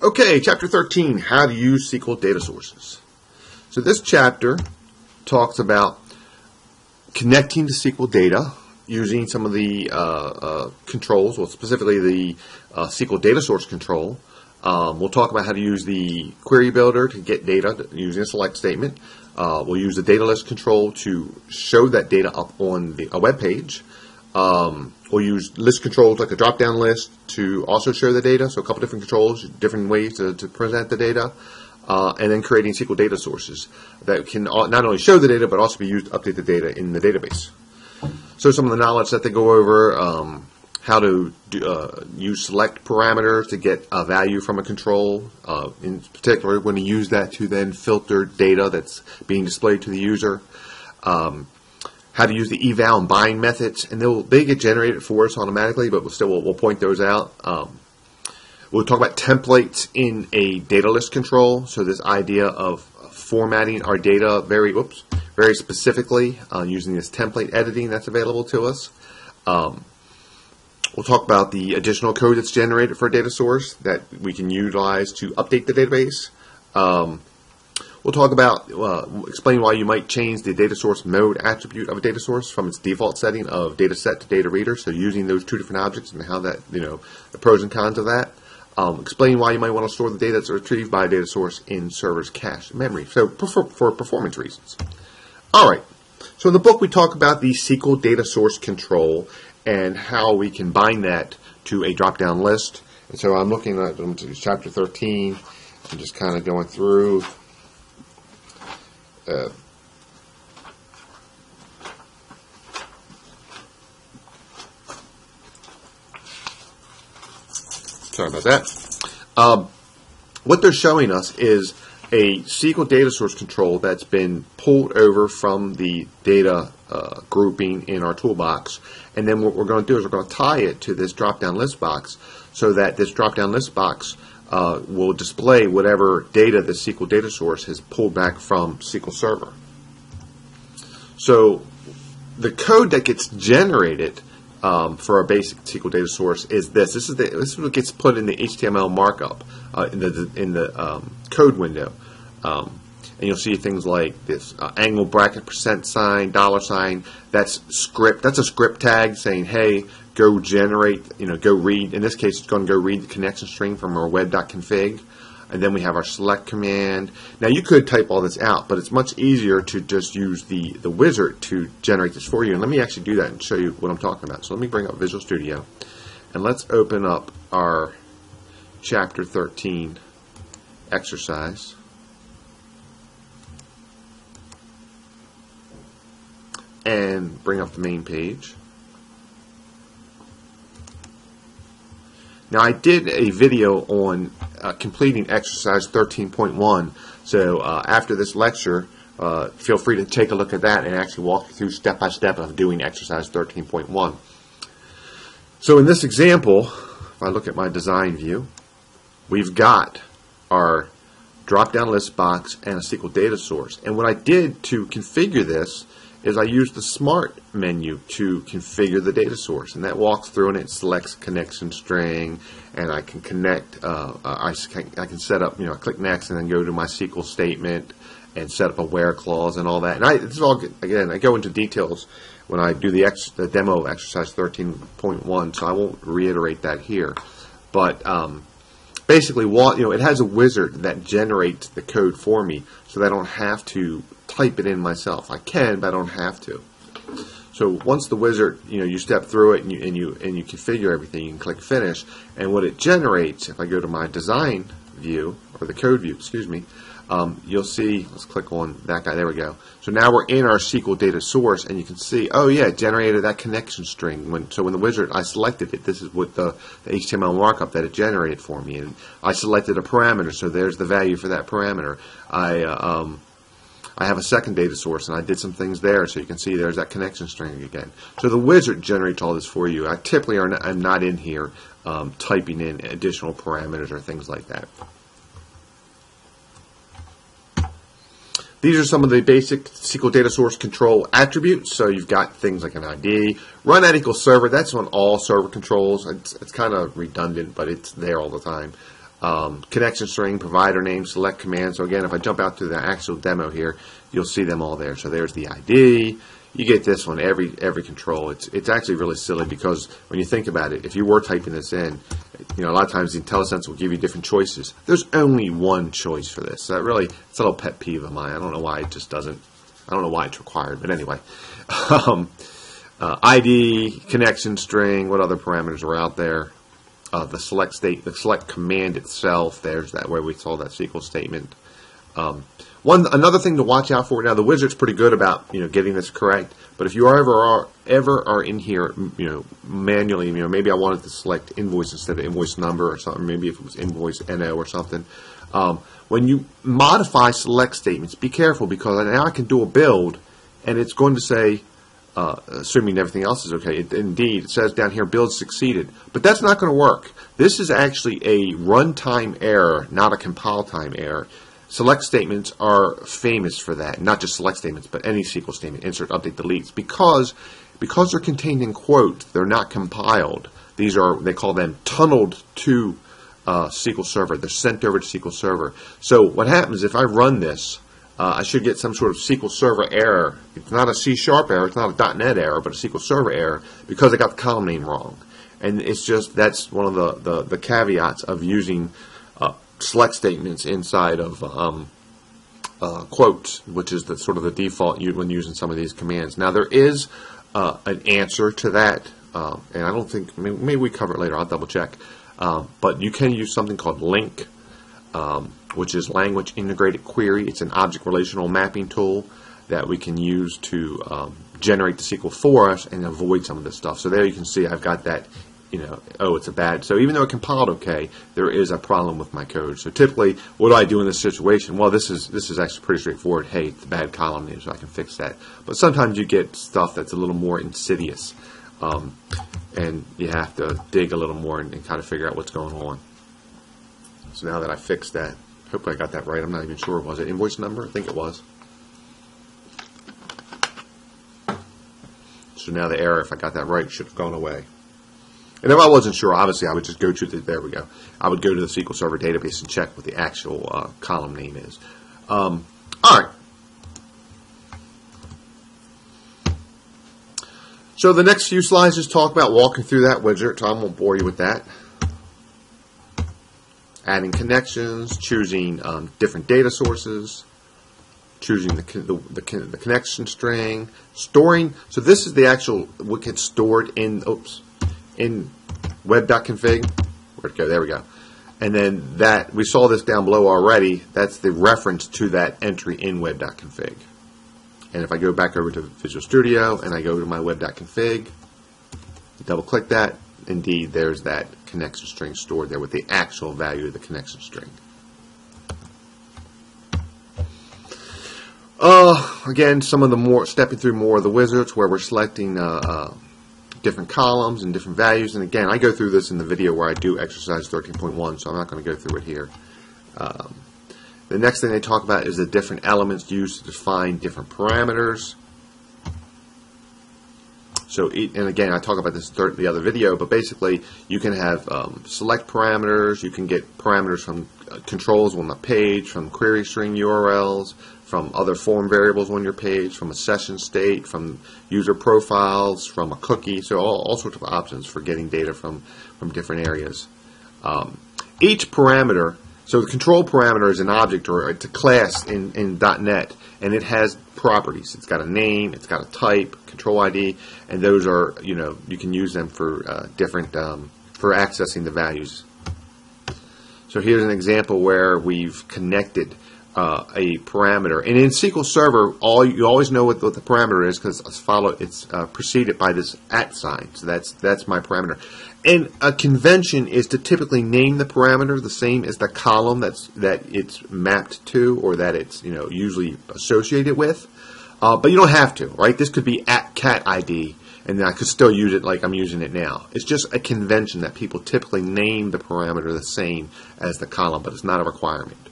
Okay, chapter 13, how to use SQL data sources. So this chapter talks about connecting to SQL data using some of the uh, uh, controls, well specifically the uh, SQL data source control. Um, we'll talk about how to use the query builder to get data using a select statement. Uh, we'll use the data list control to show that data up on the, a web page. Um, we'll use list controls like a drop-down list to also show the data. So a couple different controls, different ways to, to present the data. Uh, and then creating SQL data sources that can not only show the data, but also be used to update the data in the database. So some of the knowledge that they go over, um, how to do, uh, use select parameters to get a value from a control, uh, in particular when you use that to then filter data that's being displayed to the user. Um, how to use the eval and bind methods, and they'll they get generated for us automatically, but we'll still we'll, we'll point those out. Um, we'll talk about templates in a data list control. So this idea of formatting our data very whoops very specifically uh, using this template editing that's available to us. Um, we'll talk about the additional code that's generated for a data source that we can utilize to update the database. Um, We'll talk about, uh, explain why you might change the data source mode attribute of a data source from its default setting of data set to data reader. So using those two different objects and how that, you know, the pros and cons of that. Um, explain why you might want to store the data that's retrieved by a data source in server's cache memory. So for, for performance reasons. All right. So in the book we talk about the SQL data source control and how we can bind that to a drop-down list. And so I'm looking at chapter 13 and just kind of going through uh, sorry about that. Um, what they're showing us is a SQL data source control that's been pulled over from the data uh, grouping in our toolbox. And then what we're going to do is we're going to tie it to this drop-down list box so that this drop-down list box uh, will display whatever data the SQL data source has pulled back from SQL Server. So the code that gets generated um, for our basic SQL data source is this. This is the this is what gets put in the HTML markup uh, in the in the um, code window, um, and you'll see things like this uh, angle bracket percent sign dollar sign. That's script. That's a script tag saying, "Hey, go generate, you know, go read. In this case, it's going to go read the connection string from our web.config. And then we have our select command. Now you could type all this out, but it's much easier to just use the, the wizard to generate this for you. And let me actually do that and show you what I'm talking about. So let me bring up Visual Studio. And let's open up our chapter 13 exercise. And bring up the main page. Now I did a video on uh, completing exercise 13.1, so uh, after this lecture, uh, feel free to take a look at that and actually walk you through step by step of doing exercise 13.1. So in this example, if I look at my design view, we've got our drop-down list box and a SQL data source. And what I did to configure this is I use the Smart menu to configure the data source, and that walks through and it selects connection string, and I can connect. Uh, I can, I can set up, you know, I click next and then go to my SQL statement and set up a where clause and all that. And I, this is all again. I go into details when I do the, ex, the demo exercise 13.1, so I won't reiterate that here. But um, basically, you know, it has a wizard that generates the code for me, so that I don't have to type it in myself. I can, but I don't have to. So once the wizard, you know, you step through it and you and you and you configure everything, you can click finish, and what it generates, if I go to my design view or the code view, excuse me, um, you'll see. Let's click on that guy. There we go. So now we're in our SQL data source, and you can see, oh yeah, it generated that connection string. When so when the wizard, I selected it. This is what the, the HTML markup that it generated for me, and I selected a parameter. So there's the value for that parameter. I uh, um, I have a second data source and I did some things there so you can see there's that connection string again. So the wizard generates all this for you. I typically are not, I'm not in here um, typing in additional parameters or things like that. These are some of the basic SQL data source control attributes. So you've got things like an ID, run at equals server. That's on all server controls. It's, it's kind of redundant, but it's there all the time. Um, connection string, provider name, select command. So again, if I jump out to the actual demo here, you'll see them all there. So there's the ID. You get this one every every control. It's it's actually really silly because when you think about it, if you were typing this in, you know a lot of times the IntelliSense will give you different choices. There's only one choice for this. So that really it's a little pet peeve of mine. I don't know why it just doesn't. I don't know why it's required, but anyway. Um, uh, ID, connection string, what other parameters are out there? Uh, the select state, the select command itself. There's that where we saw that SQL statement. Um, one another thing to watch out for. Now the wizard's pretty good about you know getting this correct, but if you are ever are ever are in here, you know manually, you know maybe I wanted to select invoice instead of invoice number or something. Maybe if it was invoice NO or something. Um, when you modify select statements, be careful because now I can do a build, and it's going to say uh, assuming everything else is okay. It, indeed, it says down here, build succeeded. But that's not going to work. This is actually a runtime error, not a compile time error. Select statements are famous for that. Not just select statements, but any SQL statement, insert, update, deletes. Because, because they're contained in quotes, they're not compiled. These are, they call them tunneled to uh, SQL Server. They're sent over to SQL Server. So what happens if I run this, uh, I should get some sort of SQL Server error. It's not a C Sharp error, it's not a .NET error, but a SQL Server error because I got the column name wrong. And it's just that's one of the, the, the caveats of using uh, select statements inside of um, uh, quotes, which is the sort of the default you, when using some of these commands. Now there is uh, an answer to that, uh, and I don't think maybe, we cover it later. I'll double check. Uh, but you can use something called LINQ. Um, which is Language Integrated Query. It's an object relational mapping tool that we can use to um, generate the SQL for us and avoid some of this stuff. So there you can see I've got that, you know, oh, it's a bad. So even though it compiled okay, there is a problem with my code. So typically, what do I do in this situation? Well, this is this is actually pretty straightforward. Hey, it's a bad column name, so I can fix that. But sometimes you get stuff that's a little more insidious, um, and you have to dig a little more and, and kind of figure out what's going on. So now that I fixed that, Hopefully I got that right. I'm not even sure. Was it invoice number? I think it was. So now the error, if I got that right, should have gone away. And if I wasn't sure, obviously I would just go to the, there we go. I would go to the SQL Server database and check what the actual uh, column name is. Um, all right. So the next few slides just talk about walking through that widget. Tom won't bore you with that adding connections, choosing um, different data sources, choosing the, the, the, the, connection string, storing. So this is the actual what gets stored in oops in web.config. Where'd go? There we go. And then that we saw this down below already. That's the reference to that entry in web.config. And if I go back over to Visual Studio and I go to my web.config, double click that, indeed there's that connection string stored there with the actual value of the connection string. Uh, again, some of the more stepping through more of the wizards where we're selecting uh, uh, different columns and different values. And again, I go through this in the video where I do exercise 13.1, so I'm not going to go through it here. Um, the next thing they talk about is the different elements used to define different parameters. So, and again, I talk about this in the other video, but basically, you can have um, select parameters. You can get parameters from uh, controls on the page, from query string URLs, from other form variables on your page, from a session state, from user profiles, from a cookie. So, all, all sorts of options for getting data from from different areas. Um, each parameter so the control parameter is an object or it's a class in, in .NET, and it has properties. It's got a name, it's got a type, control ID, and those are, you know, you can use them for uh, different, um, for accessing the values. So here's an example where we've connected uh, a parameter. And in SQL Server, all you always know what, what the parameter is because it's follow it's uh, preceded by this at sign. So that's that's my parameter. And a convention is to typically name the parameter the same as the column that's that it's mapped to or that it's you know usually associated with. Uh, but you don't have to, right? This could be at cat ID, and I could still use it like I'm using it now. It's just a convention that people typically name the parameter the same as the column, but it's not a requirement.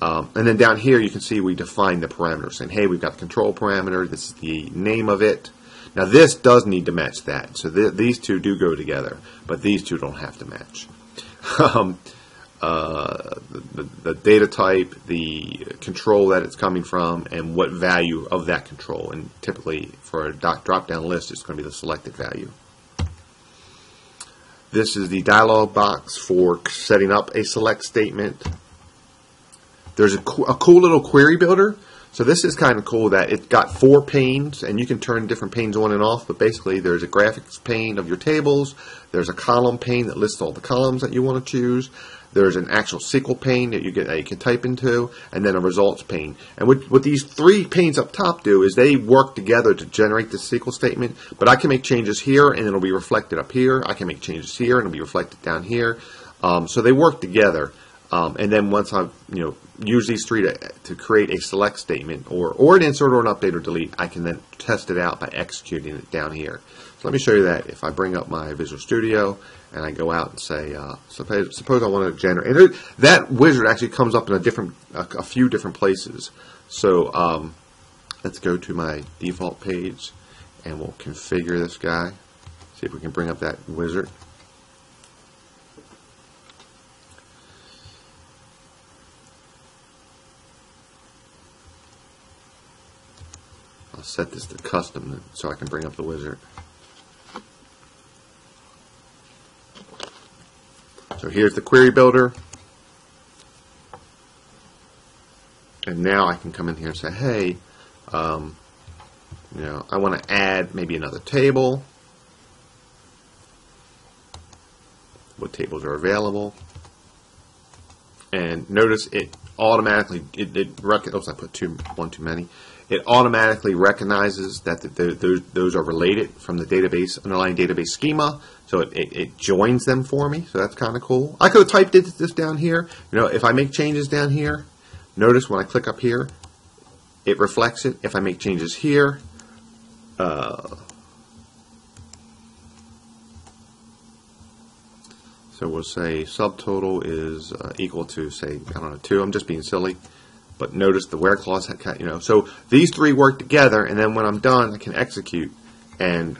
Um, and then down here, you can see we define the parameter, saying, hey, we've got the control parameter. This is the name of it. Now, this does need to match that. So th these two do go together, but these two don't have to match. um, uh, the, the, data type, the control that it's coming from, and what value of that control. And typically, for a drop-down list, it's going to be the selected value. This is the dialog box for setting up a select statement. There's a, co a cool little query builder. So this is kind of cool that it got four panes, and you can turn different panes on and off, but basically there's a graphics pane of your tables, there's a column pane that lists all the columns that you want to choose, there's an actual SQL pane that you get that you can type into, and then a results pane. And what, what these three panes up top do is they work together to generate the SQL statement. But I can make changes here, and it'll be reflected up here. I can make changes here, and it'll be reflected down here. Um, so they work together. Um, and then once I've you know use these three to, to create a select statement or, or an insert or an update or delete, I can then test it out by executing it down here. So let me show you that. If I bring up my Visual Studio and I go out and say, uh, suppose, suppose I want to generate, and that wizard actually comes up in a different, a, a few different places. So um, let's go to my default page and we'll configure this guy. See if we can bring up that wizard. Set this to custom so I can bring up the wizard. So here's the query builder. And now I can come in here and say, hey, um, you know, I want to add maybe another table. What tables are available? And notice it automatically, it, it oops, I put two, one too many. It automatically recognizes that the, the, those, those are related from the database, underlying database schema. So it, it, it joins them for me. So that's kind of cool. I could have typed it, this down here. You know, if I make changes down here, notice when I click up here, it reflects it. If I make changes here, uh, So we'll say subtotal is uh, equal to, say, I don't know, 2. I'm just being silly. But notice the where clause, you know. So these three work together, and then when I'm done, I can execute and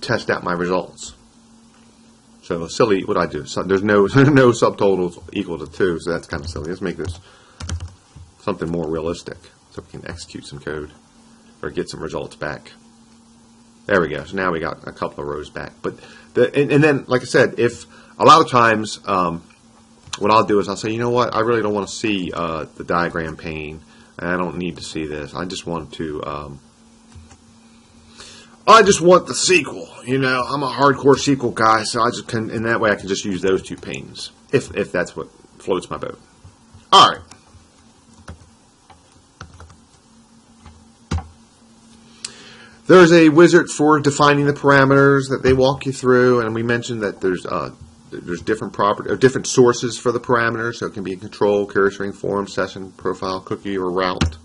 test out my results. So silly, what I do? So there's no no subtotals equal to 2, so that's kind of silly. Let's make this something more realistic so we can execute some code or get some results back. There we go. So now we got a couple of rows back. But the, and, and then, like I said, if a lot of times um, what I'll do is I'll say, you know what, I really don't want to see uh, the diagram pane. And I don't need to see this. I just want to. Um, I just want the SQL. You know, I'm a hardcore SQL guy, so I just can. In that way, I can just use those two panes if if that's what floats my boat. All right. There's a wizard for defining the parameters that they walk you through, and we mentioned that there's uh, there's different property or different sources for the parameters. So it can be control, query string, form, session, profile, cookie, or route.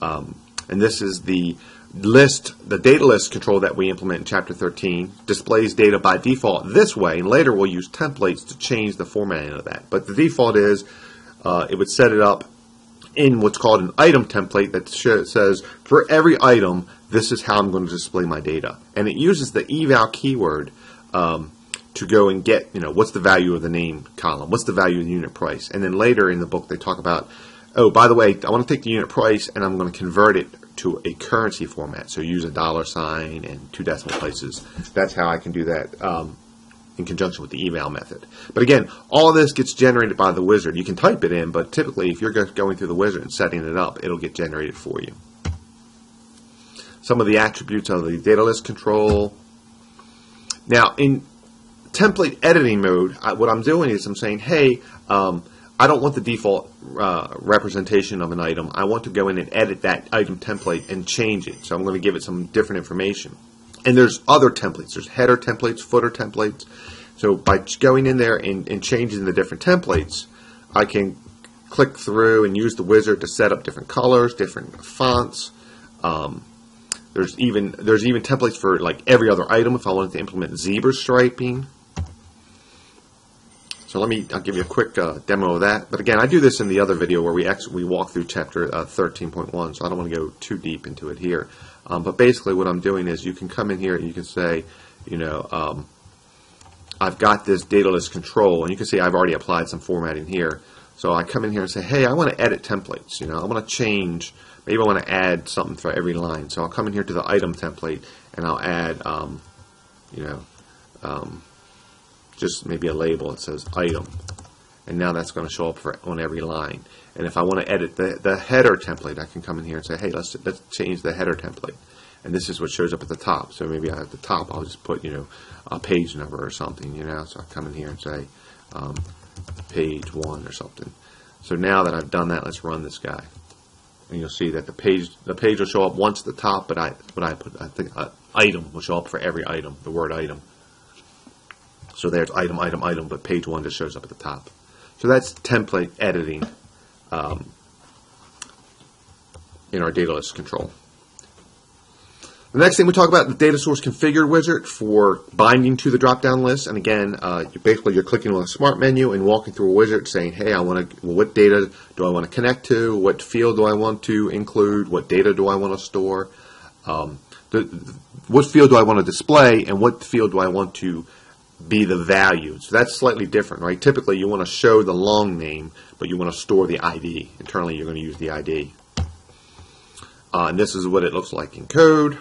Um, and this is the list, the data list control that we implement in Chapter 13 displays data by default this way, and later we'll use templates to change the formatting of that. But the default is uh, it would set it up in what's called an item template that says for every item, this is how I'm going to display my data. And it uses the eval keyword um, to go and get, you know, what's the value of the name column? What's the value of the unit price? And then later in the book, they talk about, oh, by the way, I want to take the unit price and I'm going to convert it to a currency format. So use a dollar sign and two decimal places. That's how I can do that um, in conjunction with the eval method. But again, all this gets generated by the wizard. You can type it in, but typically if you're going through the wizard and setting it up, it'll get generated for you some of the attributes of the data list control. Now, in template editing mode, I, what I'm doing is I'm saying, hey, um, I don't want the default uh, representation of an item. I want to go in and edit that item template and change it. So I'm going to give it some different information. And there's other templates. There's header templates, footer templates. So by going in there and, and changing the different templates, I can click through and use the wizard to set up different colors, different fonts, um, there's even there's even templates for like every other item if I wanted to implement zebra striping. So let me I'll give you a quick uh, demo of that. But again, I do this in the other video where we we walk through chapter uh, 13.1, so I don't want to go too deep into it here. Um, but basically, what I'm doing is you can come in here and you can say, you know, um, I've got this data list control, and you can see I've already applied some formatting here. So I come in here and say, hey, I want to edit templates. You know, I want to change. Maybe I want to add something for every line. So I'll come in here to the item template, and I'll add, um, you know, um, just maybe a label that says item. And now that's going to show up for, on every line. And if I want to edit the, the header template, I can come in here and say, hey, let's, let's change the header template. And this is what shows up at the top. So maybe at the top, I'll just put, you know, a page number or something, you know. So I come in here and say um, page one or something. So now that I've done that, let's run this guy. And you'll see that the page the page will show up once at the top, but I but I put I think uh, item will show up for every item, the word item. So there's item, item, item, but page one just shows up at the top. So that's template editing um, in our data list control. The next thing we talk about the data source configure wizard for binding to the drop-down list. And again, uh, you basically you're clicking on a smart menu and walking through a wizard saying, hey, I want to, well, what data do I want to connect to? What field do I want to include? What data do I want to store? Um, the, what field do I want to display? And what field do I want to be the value? So that's slightly different, right? Typically, you want to show the long name, but you want to store the ID. Internally, you're going to use the ID. Uh, and this is what it looks like in code.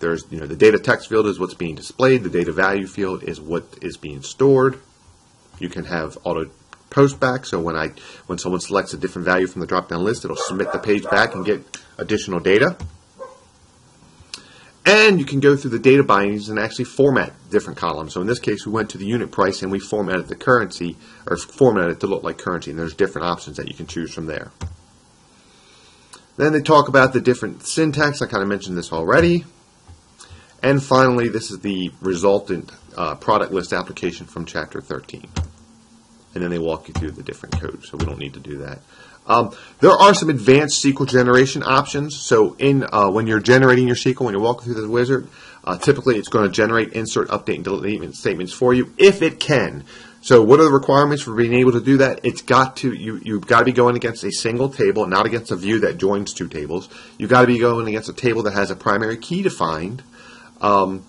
There's, you know, the data text field is what's being displayed. The data value field is what is being stored. You can have auto post back. So when I, when someone selects a different value from the drop-down list, it'll submit the page back and get additional data. And you can go through the data bindings and actually format different columns. So in this case, we went to the unit price and we formatted the currency, or formatted it to look like currency. And there's different options that you can choose from there. Then they talk about the different syntax. I kind of mentioned this already. And finally, this is the resultant uh, product list application from Chapter 13. And then they walk you through the different codes, so we don't need to do that. Um, there are some advanced SQL generation options. So in uh, when you're generating your SQL, when you're walking through the wizard, uh, typically it's going to generate insert, update, and delete statements for you if it can. So what are the requirements for being able to do that? It's got to you you've got to be going against a single table, not against a view that joins two tables. You've got to be going against a table that has a primary key defined um,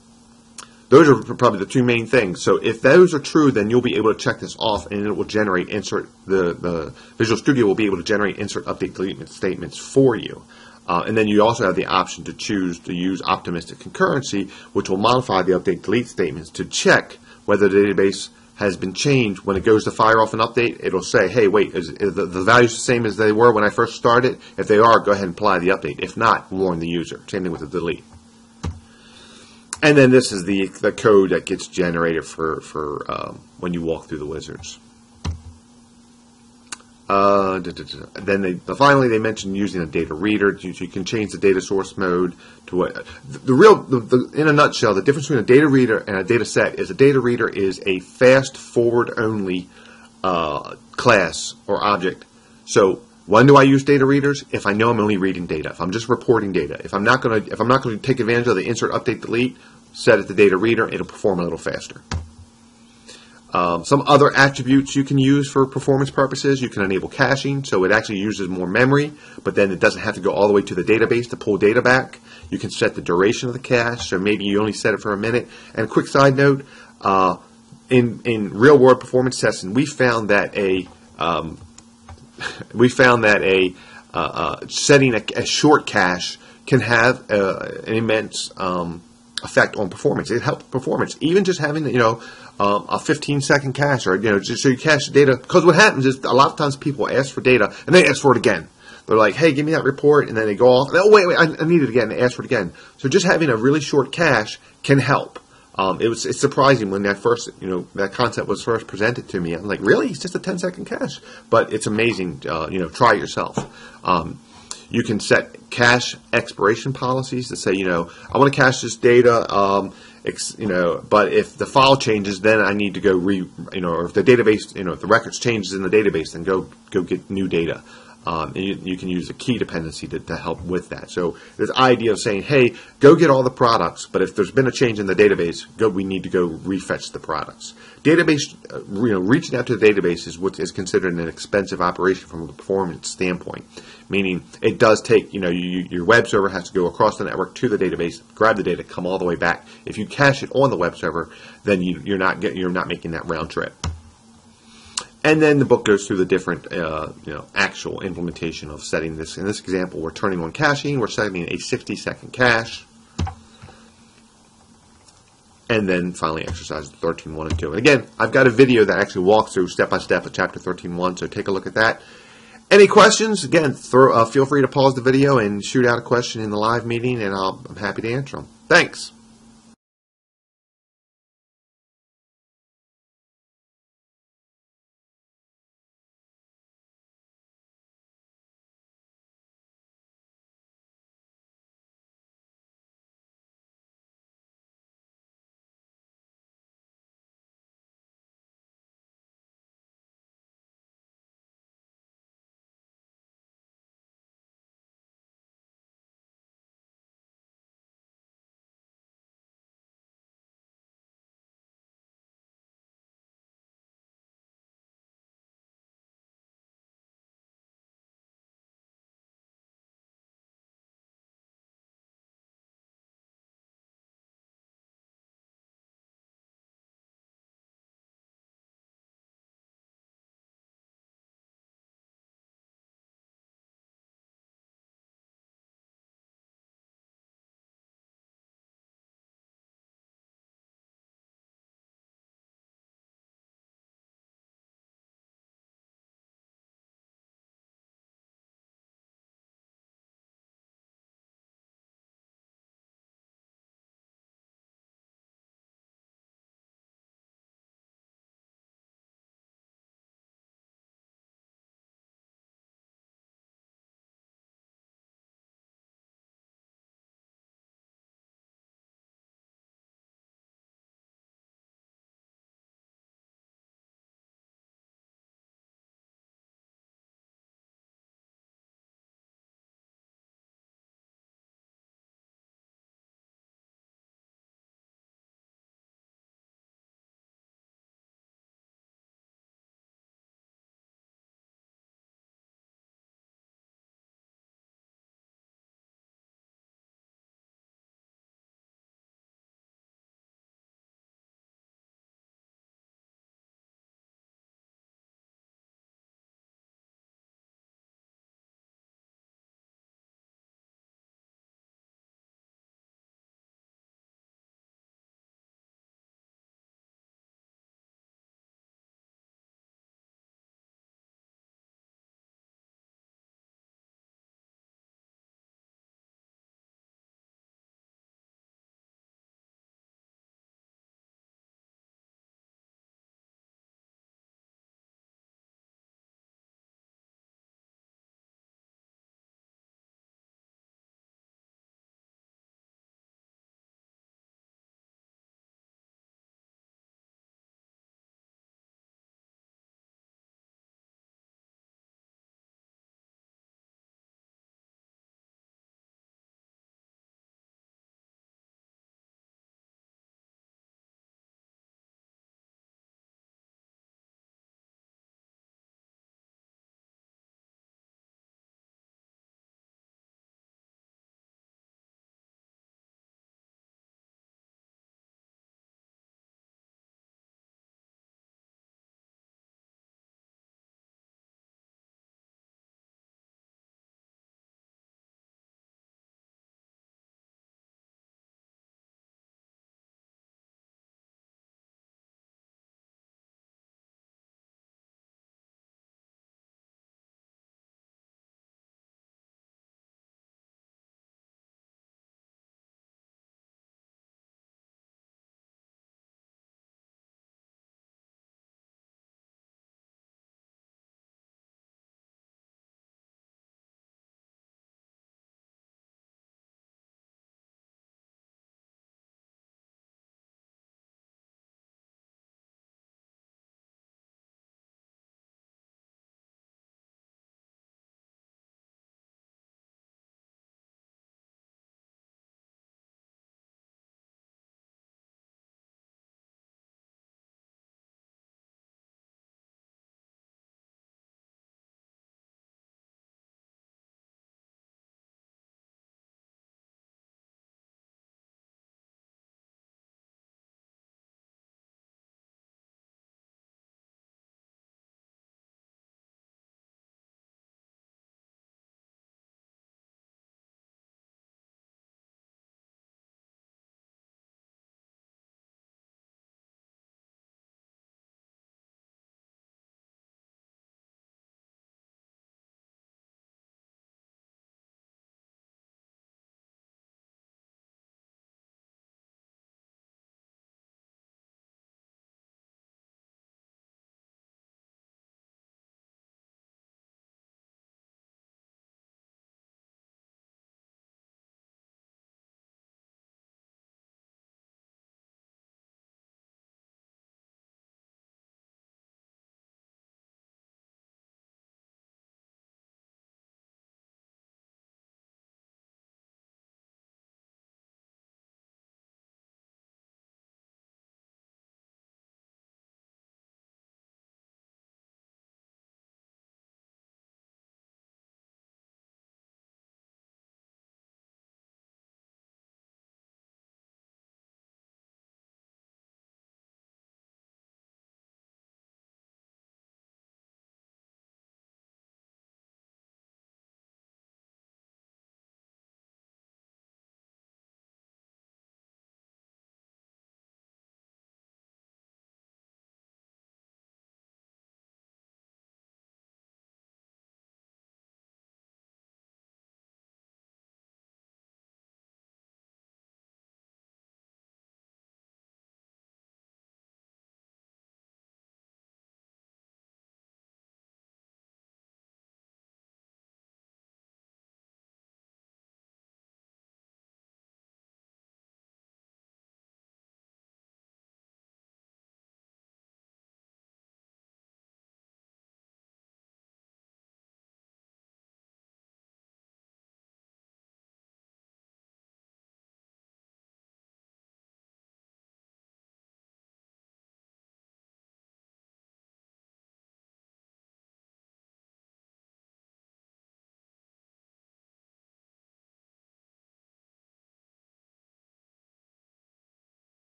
those are probably the two main things. So if those are true, then you'll be able to check this off, and it will generate insert the the Visual Studio will be able to generate insert update delete statements for you. Uh, and then you also have the option to choose to use optimistic concurrency, which will modify the update delete statements to check whether the database has been changed. When it goes to fire off an update, it'll say, hey, wait, is, is the, the values the same as they were when I first started? If they are, go ahead and apply the update. If not, warn the user. Same thing with the delete. And then this is the the code that gets generated for for um, when you walk through the wizards. Uh, da, da, da. Then they finally they mentioned using a data reader. You, you, can change the data source mode to what the, the real the, the, in a nutshell the difference between a data reader and a data set is a data reader is a fast forward only uh, class or object. So when do I use data readers? If I know I'm only reading data. If I'm just reporting data. If I'm not going to if I'm not going to take advantage of the insert, update, delete, set it to data reader, it'll perform a little faster. Um, some other attributes you can use for performance purposes. You can enable caching, so it actually uses more memory, but then it doesn't have to go all the way to the database to pull data back. You can set the duration of the cache, so maybe you only set it for a minute. And a quick side note, uh, in in real world performance testing, we found that a um, we found that a uh, uh, setting a, a, short cache can have uh, an immense um, effect on performance. It helped performance. Even just having you know um, a 15 second cache or you know just so you cache the data because what happens is a lot of times people ask for data and they ask for it again. They're like, "Hey, give me that report," and then they go off. Oh, wait, wait, I, I need it again. They ask for it again. So just having a really short cache can help. Um, it was it's surprising when that first you know that concept was first presented to me. I'm like, really? It's just a 10 second cache, but it's amazing. Uh, you know, try it yourself. Um, you can set cache expiration policies to say, you know, I want to cache this data. Um, you know, but if the file changes, then I need to go re, you know, or if the database, you know, if the records changes in the database, then go go get new data. Um, and you, you can use a key dependency to, to help with that. So this idea of saying, hey, go get all the products, but if there's been a change in the database, go, we need to go refetch the products. Database, uh, you know, reaching out to the database is what is considered an expensive operation from a performance standpoint. Meaning, it does take, you know, you, your web server has to go across the network to the database, grab the data, come all the way back. If you cache it on the web server, then you, you're not get, you're not making that round trip. And then the book goes through the different, uh, you know, actual implementation of setting this. In this example, we're turning on caching. We're setting a 60-second cache. And then finally exercise 13.1 and 2. And again, I've got a video that actually walks through step-by-step of chapter 13.1, so take a look at that. Any questions? Again, throw, uh, feel free to pause the video and shoot out a question in the live meeting, and I'll, I'm happy to answer them. Thanks.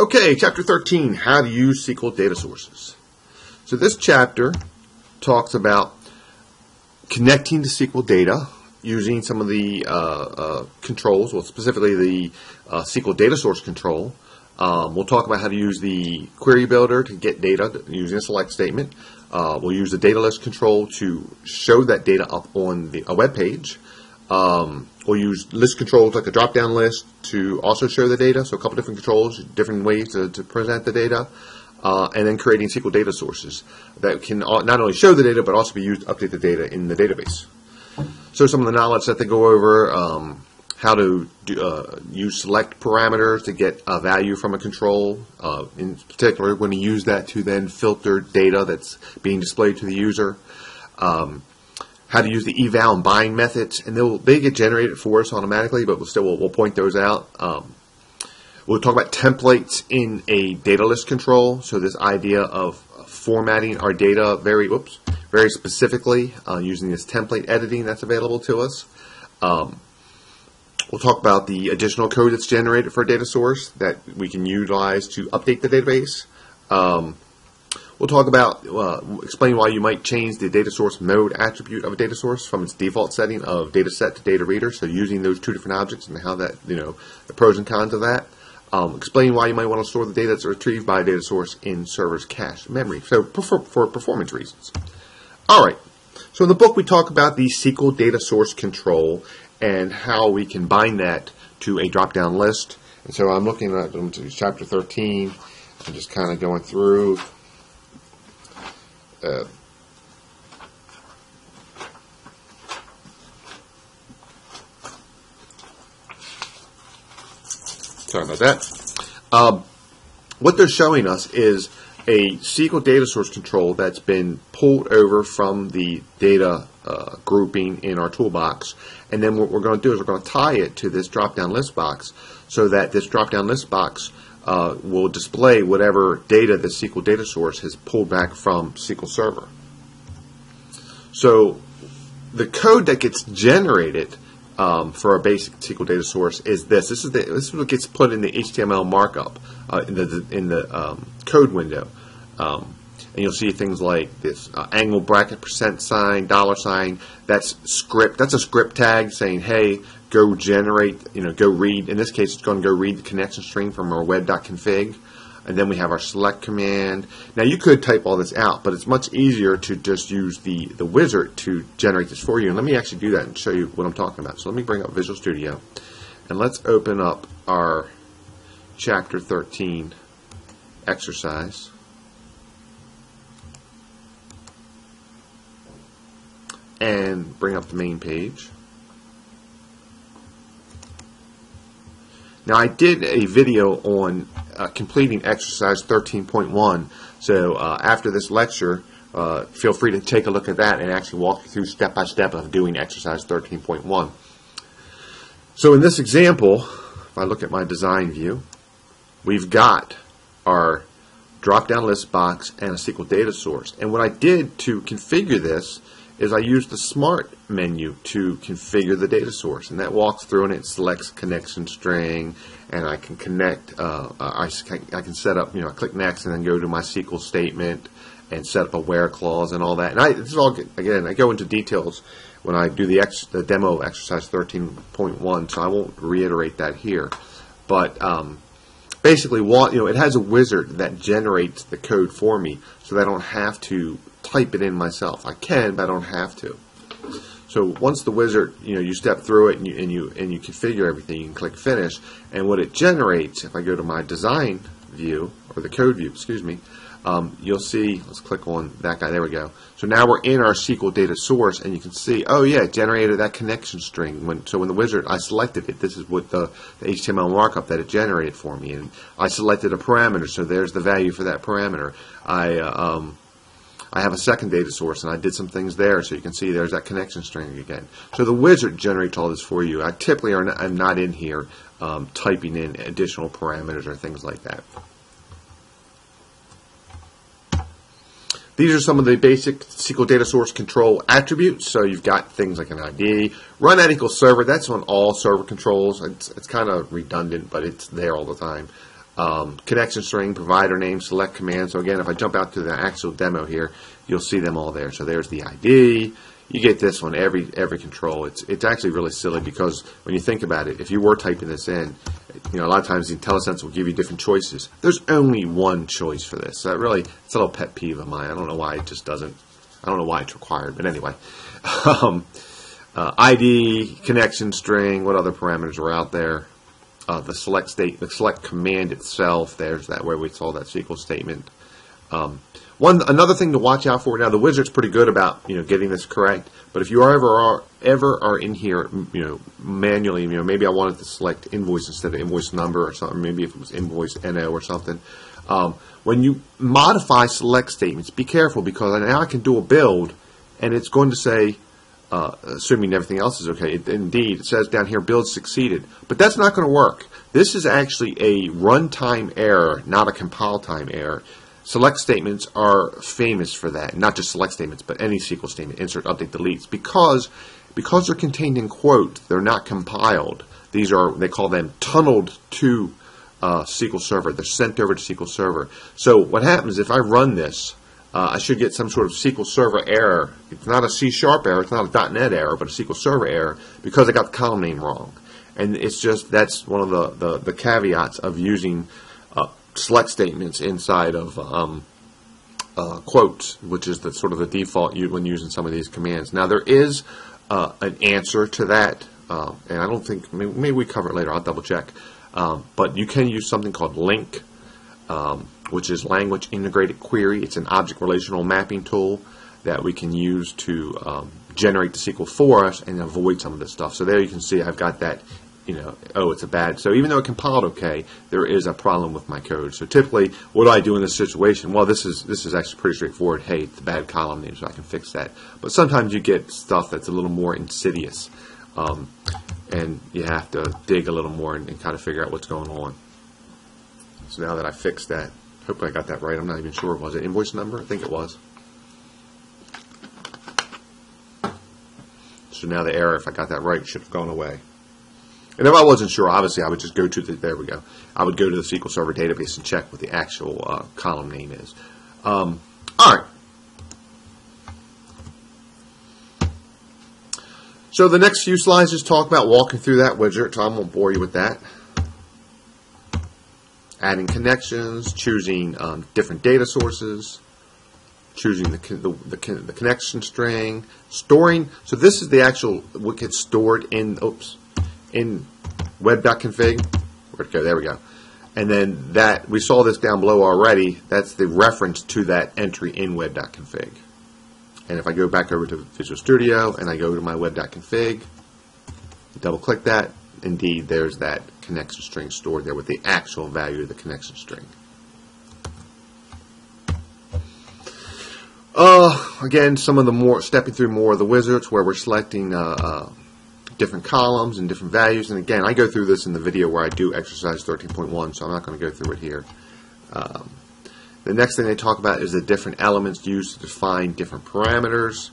Okay, chapter 13, how to use SQL data sources. So this chapter talks about connecting to SQL data using some of the uh, uh, controls, well specifically the uh, SQL data source control. Um, we'll talk about how to use the query builder to get data using a select statement. Uh, we'll use the data list control to show that data up on the, a web page. Um, we'll use list controls like a drop-down list to also show the data. So a couple different controls, different ways to, to present the data. Uh, and then creating SQL data sources that can not only show the data, but also be used to update the data in the database. So some of the knowledge that they go over, um, how to do, uh, use select parameters to get a value from a control, uh, in particular when you use that to then filter data that's being displayed to the user. Um, how to use the eval and bind methods, and they'll they get generated for us automatically, but we'll still we'll, we'll point those out. Um, we'll talk about templates in a data list control. So this idea of formatting our data very whoops very specifically uh, using this template editing that's available to us. Um, we'll talk about the additional code that's generated for a data source that we can utilize to update the database. Um, We'll talk about, uh, explain why you might change the data source mode attribute of a data source from its default setting of data set to data reader. So using those two different objects and how that, you know, the pros and cons of that. Um, explain why you might want to store the data that's retrieved by a data source in server's cache memory. So for, for performance reasons. All right. So in the book we talk about the SQL data source control and how we can bind that to a drop-down list. And so I'm looking at chapter 13 and just kind of going through uh, sorry about that. Um, what they're showing us is a SQL data source control that's been pulled over from the data uh, grouping in our toolbox. And then what we're going to do is we're going to tie it to this drop-down list box so that this drop-down list box uh, will display whatever data the SQL data source has pulled back from SQL Server. So the code that gets generated um, for a basic SQL data source is this. This is the, this is what gets put in the HTML markup uh, in the in the um, code window, um, and you'll see things like this uh, angle bracket percent sign dollar sign. That's script. That's a script tag saying, "Hey, go generate, you know, go read. In this case, it's going to go read the connection string from our web.config. And then we have our select command. Now you could type all this out, but it's much easier to just use the, the wizard to generate this for you. And let me actually do that and show you what I'm talking about. So let me bring up Visual Studio. And let's open up our Chapter 13 exercise. And bring up the main page. Now I did a video on uh, completing exercise 13.1, so uh, after this lecture, uh, feel free to take a look at that and actually walk you through step by step of doing exercise 13.1. So in this example, if I look at my design view, we've got our drop-down list box and a SQL data source. And what I did to configure this is I use the Smart menu to configure the data source, and that walks through and it selects connection string, and I can connect. Uh, I, I can set up, you know, I click next, and then go to my SQL statement and set up a where clause and all that. And I this is all again. I go into details when I do the ex, the demo exercise 13.1, so I won't reiterate that here. But um, basically, you know, it has a wizard that generates the code for me, so that I don't have to type it in myself. I can, but I don't have to. So once the wizard, you know, you step through it and you and you and you configure everything, you can click finish, and what it generates, if I go to my design view or the code view, excuse me, um, you'll see. Let's click on that guy. There we go. So now we're in our SQL data source, and you can see, oh yeah, it generated that connection string. When so when the wizard, I selected it. This is what the, the HTML markup that it generated for me, and I selected a parameter. So there's the value for that parameter. I uh, um, I have a second data source and I did some things there so you can see there's that connection string again. So the wizard generates all this for you. I typically are not, I'm not in here um, typing in additional parameters or things like that. These are some of the basic SQL data source control attributes. So you've got things like an ID, run at equals server. That's on all server controls. It's, it's kind of redundant, but it's there all the time. Um, connection string, provider name, select command. So again, if I jump out to the actual demo here, you'll see them all there. So there's the ID. You get this one every every control. It's it's actually really silly because when you think about it, if you were typing this in, you know a lot of times the IntelliSense will give you different choices. There's only one choice for this. So that really it's a little pet peeve of mine. I don't know why it just doesn't. I don't know why it's required, but anyway. Um, uh, ID, connection string, what other parameters are out there? Uh, the select state, the select command itself. There's that where we saw that SQL statement. Um, one another thing to watch out for. Now the wizard's pretty good about you know getting this correct, but if you are ever are ever are in here, you know manually, you know maybe I wanted to select invoice instead of invoice number or something. Maybe if it was invoice NO or something. Um, when you modify select statements, be careful because I now I can do a build, and it's going to say uh, assuming everything else is okay. It, indeed, it says down here, build succeeded. But that's not going to work. This is actually a runtime error, not a compile time error. Select statements are famous for that. Not just select statements, but any SQL statement, insert, update, deletes. Because, because they're contained in quote, they're not compiled. These are, they call them tunneled to uh, SQL Server. They're sent over to SQL Server. So what happens if I run this, uh, I should get some sort of SQL Server error. It's not a C Sharp error, it's not a .NET error, but a SQL Server error because I got the column name wrong. And it's just that's one of the, the, the caveats of using uh, select statements inside of um, uh, quotes, which is the sort of the default you when using some of these commands. Now there is uh, an answer to that, uh, and I don't think maybe, maybe, we cover it later. I'll double check. Um, but you can use something called LINQ. Um, which is Language Integrated Query. It's an object relational mapping tool that we can use to um, generate the SQL for us and avoid some of this stuff. So there you can see I've got that, you know, oh, it's a bad. So even though it compiled okay, there is a problem with my code. So typically, what do I do in this situation? Well, this is this is actually pretty straightforward. Hey, it's a bad column name, so I can fix that. But sometimes you get stuff that's a little more insidious, um, and you have to dig a little more and, and kind of figure out what's going on. So now that I fixed that, Hopefully I got that right. I'm not even sure. It was it invoice number? I think it was. So now the error, if I got that right, should have gone away. And if I wasn't sure, obviously I would just go to the, there we go. I would go to the SQL Server database and check what the actual uh, column name is. Um, all right. So the next few slides just talk about walking through that widget, I won't bore you with that adding connections, choosing um, different data sources, choosing the, the, the, the, connection string, storing. So this is the actual what gets stored in oops in web.config. Where'd go? There we go. And then that we saw this down below already. That's the reference to that entry in web.config. And if I go back over to Visual Studio and I go to my web.config, double click that, indeed there's that connection string stored there with the actual value of the connection string. Uh, again, some of the more, stepping through more of the wizards where we're selecting uh, uh, different columns and different values. And again, I go through this in the video where I do exercise 13.1, so I'm not going to go through it here. Um, the next thing they talk about is the different elements used to define different parameters.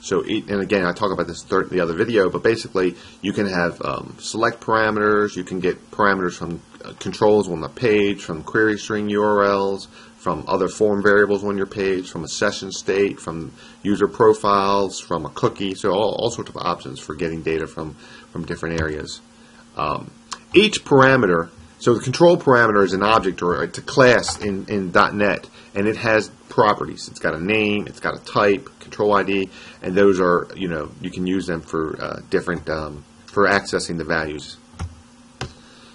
So, and again, I talk about this in the other video, but basically, you can have um, select parameters. You can get parameters from uh, controls on the page, from query string URLs, from other form variables on your page, from a session state, from user profiles, from a cookie. So, all, all sorts of options for getting data from from different areas. Um, each parameter so the control parameter is an object or it's a class in, in .NET, and it has properties. It's got a name, it's got a type, control ID, and those are, you know, you can use them for uh, different, um, for accessing the values.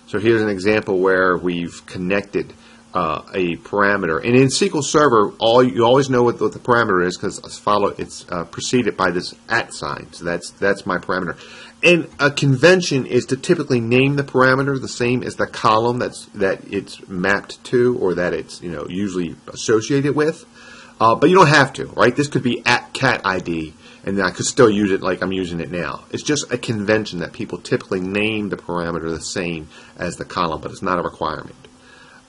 So here's an example where we've connected uh, a parameter. And in SQL Server, all you always know what, what the parameter is because it's follow it's uh, preceded by this at sign. So that's that's my parameter. And a convention is to typically name the parameter the same as the column that's that it's mapped to or that it's you know usually associated with. Uh, but you don't have to, right? This could be at cat ID, and I could still use it like I'm using it now. It's just a convention that people typically name the parameter the same as the column, but it's not a requirement.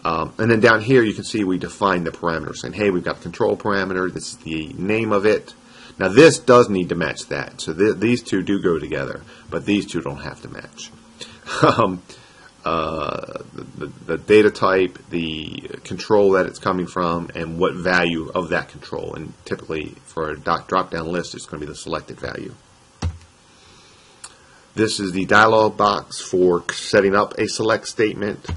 Um, and then down here you can see we define the parameter, saying, hey, we've got the control parameter, this is the name of it, now this does need to match that. So th these two do go together, but these two don't have to match. um, uh, the, the, data type, the control that it's coming from, and what value of that control. And typically, for a drop-down list, it's going to be the selected value. This is the dialog box for setting up a select statement.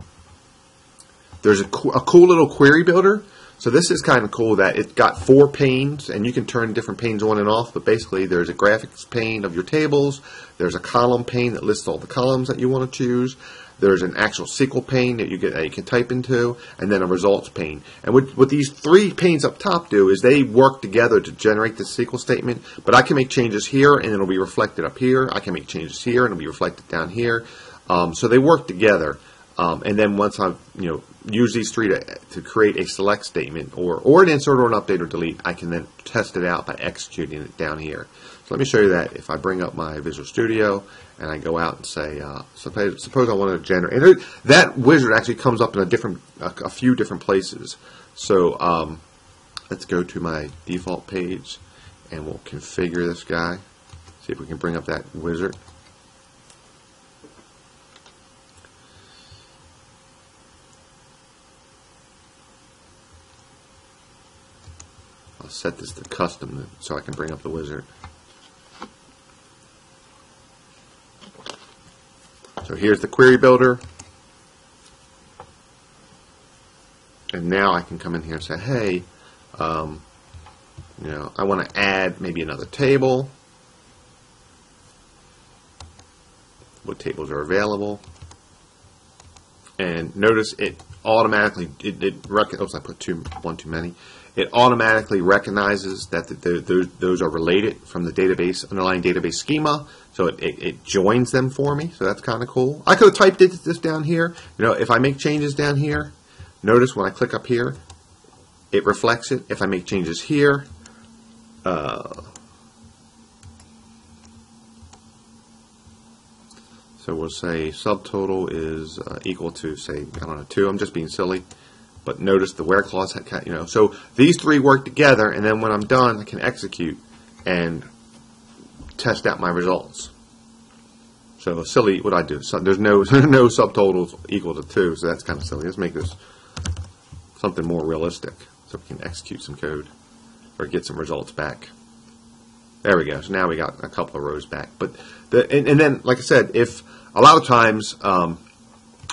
There's a, a cool little query builder. So this is kind of cool that it got four panes, and you can turn different panes on and off, but basically there's a graphics pane of your tables, there's a column pane that lists all the columns that you want to choose, there's an actual SQL pane that you get that you can type into, and then a results pane. And what, what these three panes up top do is they work together to generate the SQL statement. But I can make changes here, and it'll be reflected up here. I can make changes here, and it'll be reflected down here. Um, so they work together. Um, and then once I've you know use these three to, to create a select statement or, or an insert or an update or delete, I can then test it out by executing it down here. So let me show you that. If I bring up my Visual Studio and I go out and say, uh, suppose, suppose I want to generate, and that wizard actually comes up in a different, a, a few different places. So um, let's go to my default page and we'll configure this guy. See if we can bring up that wizard. Set this to custom so I can bring up the wizard. So here's the query builder. And now I can come in here and say, hey, um, you know, I want to add maybe another table. What tables are available? And notice it automatically, it, it oops, I put two, one too many it automatically recognizes that the, the, those, are related from the database underlying database schema. So it, it, it joins them for me. So that's kind of cool. I could have typed this down here. You know, if I make changes down here, notice when I click up here, it reflects it. If I make changes here, uh, so we'll say subtotal is uh, equal to say I don't know two. I'm just being silly. But notice the where clause, you know. So these three work together, and then when I'm done, I can execute and test out my results. So silly, what I do? So there's no no subtotals equal to two, so that's kind of silly. Let's make this something more realistic, so we can execute some code or get some results back. There we go. So now we got a couple of rows back. But the and, and then, like I said, if a lot of times um,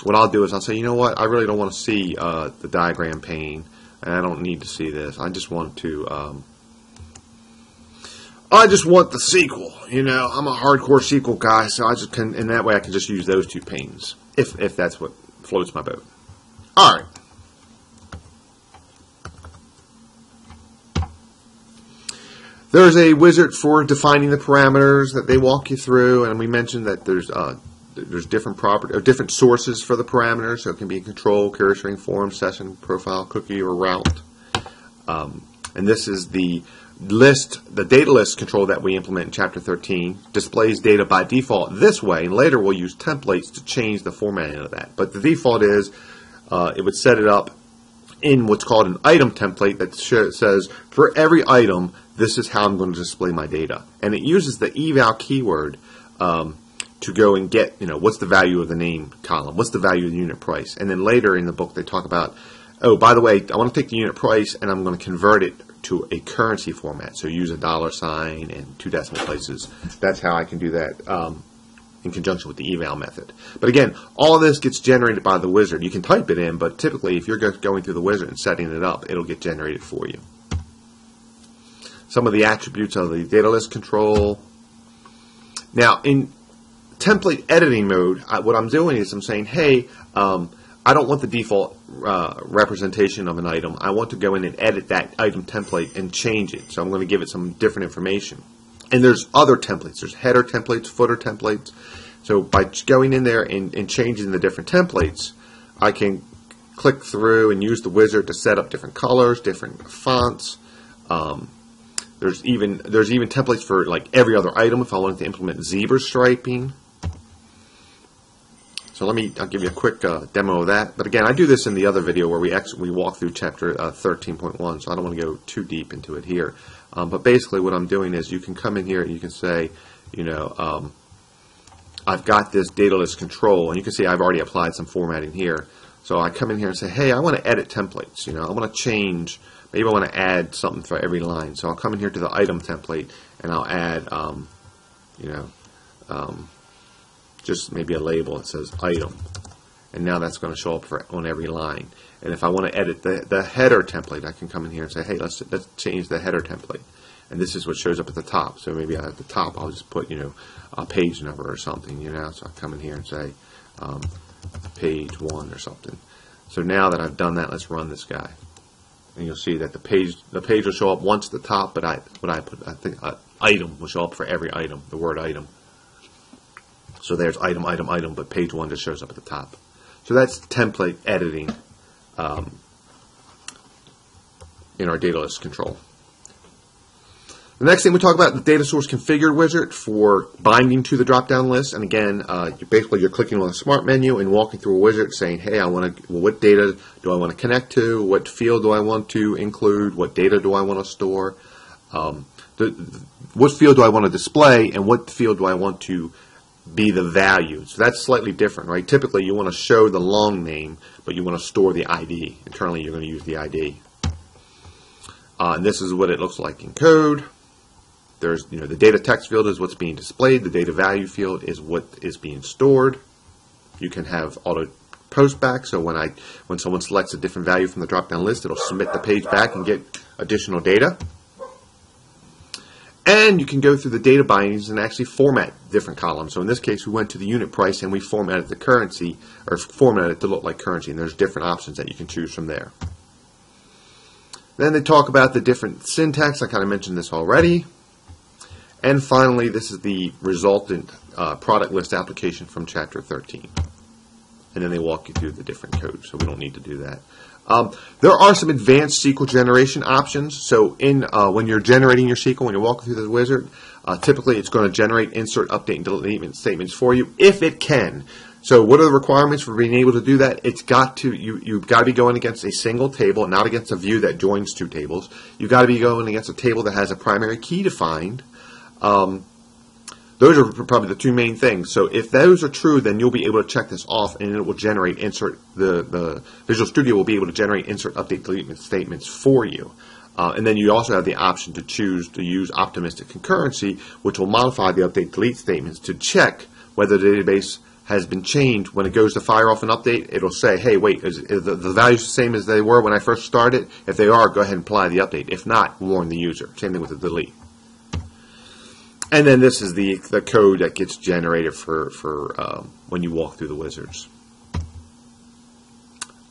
what I'll do is I'll say, you know what, I really don't want to see uh, the diagram pane, and I don't need to see this. I just want to, um, I just want the SQL. You know, I'm a hardcore SQL guy, so I just can, and that way I can just use those two panes, if, if that's what floats my boat. All right. There's a wizard for defining the parameters that they walk you through, and we mentioned that there's uh, there's different property or different sources for the parameters. So it can be control, query string, form, session, profile, cookie, or route. Um, and this is the list, the data list control that we implement in Chapter 13 displays data by default this way, and later we'll use templates to change the formatting of that. But the default is uh, it would set it up in what's called an item template that says for every item, this is how I'm going to display my data. And it uses the eval keyword um, to go and get, you know, what's the value of the name column? What's the value of the unit price? And then later in the book, they talk about, oh, by the way, I want to take the unit price and I'm going to convert it to a currency format. So use a dollar sign and two decimal places. That's how I can do that um, in conjunction with the eval method. But again, all of this gets generated by the wizard. You can type it in, but typically if you're going through the wizard and setting it up, it'll get generated for you. Some of the attributes of the data list control. Now, in template editing mode, I, what I'm doing is I'm saying, hey, um, I don't want the default uh, representation of an item. I want to go in and edit that item template and change it. So I'm going to give it some different information. And there's other templates. There's header templates, footer templates. So by going in there and, and changing the different templates, I can click through and use the wizard to set up different colors, different fonts. Um, there's even there's even templates for like every other item if I wanted to implement zebra striping. So let me, I'll give you a quick uh, demo of that. But again, I do this in the other video where we ex we walk through chapter uh, 13.1, so I don't want to go too deep into it here. Um, but basically what I'm doing is you can come in here and you can say, you know, um, I've got this data list control, and you can see I've already applied some formatting here. So I come in here and say, hey, I want to edit templates. You know, I want to change. Maybe I want to add something for every line. So I'll come in here to the item template, and I'll add, um, you know, um, just maybe a label that says item. And now that's going to show up for, on every line. And if I want to edit the, the header template, I can come in here and say, hey, let's, let's change the header template. And this is what shows up at the top. So maybe at the top, I'll just put, you know, a page number or something, you know. So I come in here and say um, page one or something. So now that I've done that, let's run this guy. And you'll see that the page the page will show up once at the top, but I what I put I think uh, item will show up for every item, the word item. So there's item, item, item, but page one just shows up at the top. So that's template editing um, in our data list control. The next thing we talk about the data source configured wizard for binding to the drop-down list. And again, uh, you're basically you're clicking on a smart menu and walking through a wizard saying, hey, I want to, well, what data do I want to connect to? What field do I want to include? What data do I want to store? Um, the, what field do I want to display? And what field do I want to be the value? So that's slightly different, right? Typically, you want to show the long name, but you want to store the ID. Internally, you're going to use the ID. Uh, and this is what it looks like in code. There's, you know, the data text field is what's being displayed. The data value field is what is being stored. You can have auto post back. So when I, when someone selects a different value from the drop-down list, it'll submit the page back and get additional data. And you can go through the data bindings and actually format different columns. So in this case, we went to the unit price and we formatted the currency, or formatted it to look like currency. And there's different options that you can choose from there. Then they talk about the different syntax. I kind of mentioned this already. And finally, this is the resultant uh, product list application from Chapter 13. And then they walk you through the different codes, so we don't need to do that. Um, there are some advanced SQL generation options. So in uh, when you're generating your SQL, when you're walking through the wizard, uh, typically it's going to generate insert, update, and delete statements for you if it can. So what are the requirements for being able to do that? It's got to you you've got to be going against a single table, not against a view that joins two tables. You've got to be going against a table that has a primary key defined um, those are probably the two main things. So if those are true, then you'll be able to check this off, and it will generate insert the the Visual Studio will be able to generate insert update delete statements for you. Uh, and then you also have the option to choose to use optimistic concurrency, which will modify the update delete statements to check whether the database has been changed. When it goes to fire off an update, it'll say, hey, wait, is, is the, the values the same as they were when I first started? If they are, go ahead and apply the update. If not, warn the user. Same thing with the delete. And then this is the, the code that gets generated for, for um, when you walk through the wizards.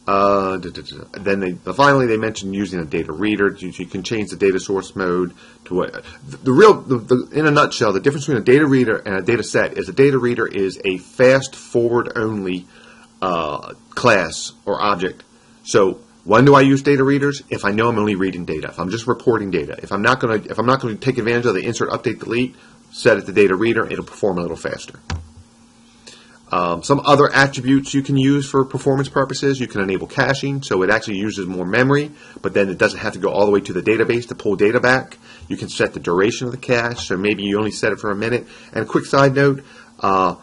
Uh, da, da, da. Then they finally they mentioned using a data reader. You, you, can change the data source mode to what the, the real the, the, in a nutshell. The difference between a data reader and a data set is a data reader is a fast forward only uh, class or object. So when do I use data readers? If I know I'm only reading data. If I'm just reporting data. If I'm not going to if I'm not going to take advantage of the insert, update, delete, set it to data reader, it'll perform a little faster. Um, some other attributes you can use for performance purposes, you can enable caching, so it actually uses more memory, but then it doesn't have to go all the way to the database to pull data back. You can set the duration of the cache, so maybe you only set it for a minute. And a quick side note, uh,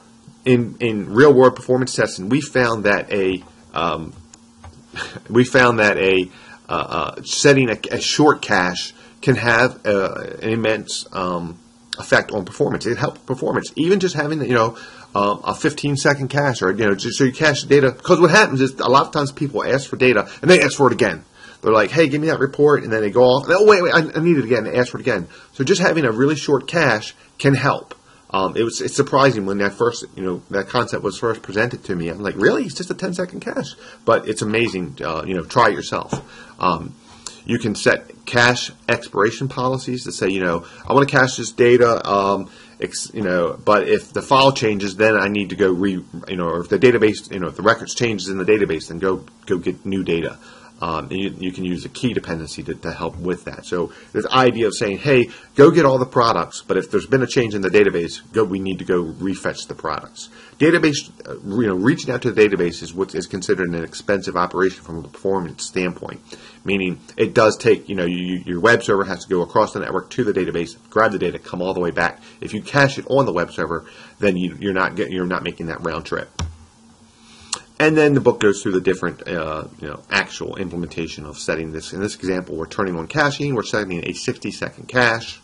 in, in real world performance testing, we found that a um, we found that a uh, uh, setting a, a, short cache can have uh, an immense um, effect on performance. It helps performance. Even just having you know um, a 15 second cache or you know just so you cache the data because what happens is a lot of times people ask for data and they ask for it again. They're like, "Hey, give me that report," and then they go off. Oh, wait, wait, I, I need it again. They ask for it again. So just having a really short cache can help. Um, it was it's surprising when that first you know that concept was first presented to me. I'm like, really? It's just a 10 second cache, but it's amazing. Uh, you know, try it yourself. Um, you can set cache expiration policies to say, you know, I want to cache this data. Um, you know, but if the file changes, then I need to go re, you know, or if the database, you know, if the records changes in the database, then go go get new data. Um, and you, you can use a key dependency to, to help with that. So this idea of saying, hey, go get all the products, but if there's been a change in the database, go we need to go refetch the products. Database, uh, you know, reaching out to the database is what is considered an expensive operation from a performance standpoint. Meaning, it does take, you know, you, your web server has to go across the network to the database, grab the data, come all the way back. If you cache it on the web server, then you, you're not get, you're not making that round trip. And then the book goes through the different, uh, you know, actual implementation of setting this. In this example, we're turning on caching. We're setting a 60-second cache.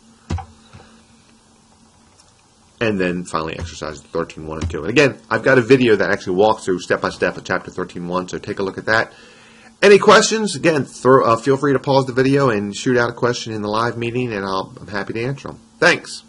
And then finally exercise 13.1 and 2. And again, I've got a video that actually walks through step-by-step of chapter 13.1, so take a look at that. Any questions? Again, throw, uh, feel free to pause the video and shoot out a question in the live meeting, and I'll, I'm happy to answer them. Thanks.